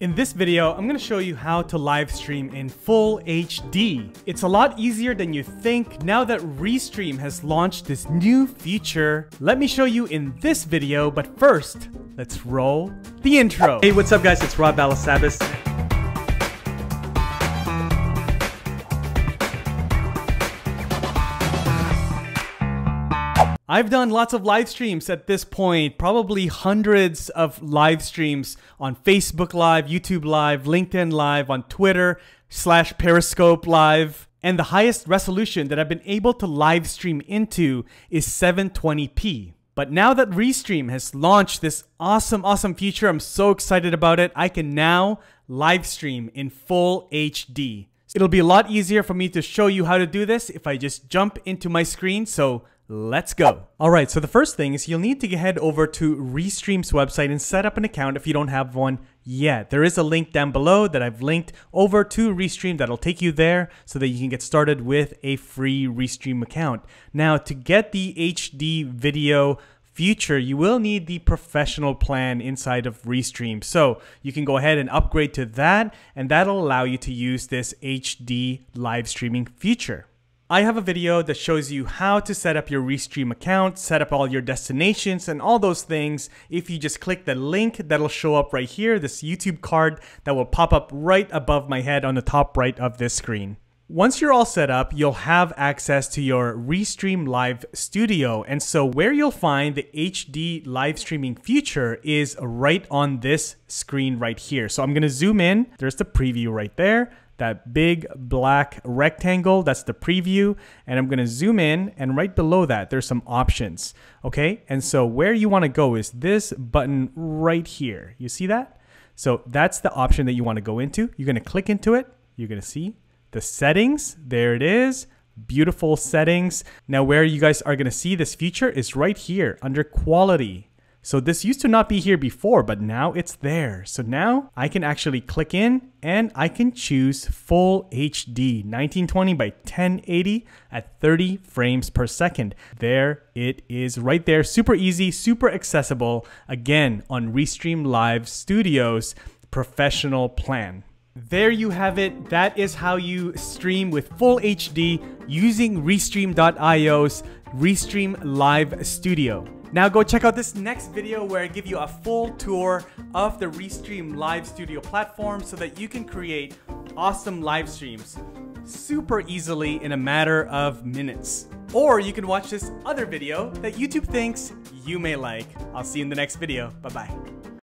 In this video, I'm gonna show you how to live stream in full HD. It's a lot easier than you think now that Restream has launched this new feature. Let me show you in this video, but first, let's roll the intro. Hey, what's up guys? It's Rob Balasabas. I've done lots of live streams at this point, probably hundreds of live streams on Facebook Live, YouTube Live, LinkedIn Live, on Twitter, slash Periscope Live. And the highest resolution that I've been able to live stream into is 720p. But now that Restream has launched this awesome, awesome feature, I'm so excited about it. I can now live stream in full HD. It'll be a lot easier for me to show you how to do this if I just jump into my screen. So Let's go. All right, so the first thing is you'll need to head over to Restream's website and set up an account if you don't have one yet. There is a link down below that I've linked over to Restream that'll take you there so that you can get started with a free Restream account. Now, to get the HD video feature, you will need the professional plan inside of Restream. So you can go ahead and upgrade to that, and that'll allow you to use this HD live streaming feature. I have a video that shows you how to set up your Restream account, set up all your destinations and all those things if you just click the link that'll show up right here, this YouTube card that will pop up right above my head on the top right of this screen. Once you're all set up, you'll have access to your Restream Live Studio. And so where you'll find the HD live streaming feature is right on this screen right here. So I'm gonna zoom in, there's the preview right there that big black rectangle, that's the preview. And I'm gonna zoom in and right below that, there's some options, okay? And so where you wanna go is this button right here. You see that? So that's the option that you wanna go into. You're gonna click into it. You're gonna see the settings, there it is. Beautiful settings. Now where you guys are gonna see this feature is right here under quality. So this used to not be here before, but now it's there. So now I can actually click in and I can choose full HD 1920 by 1080 at 30 frames per second. There it is right there. Super easy, super accessible. Again, on Restream Live Studios professional plan. There you have it. That is how you stream with full HD using Restream.io's Restream Live Studio. Now go check out this next video where I give you a full tour of the Restream Live Studio platform so that you can create awesome live streams super easily in a matter of minutes. Or you can watch this other video that YouTube thinks you may like. I'll see you in the next video. Bye bye.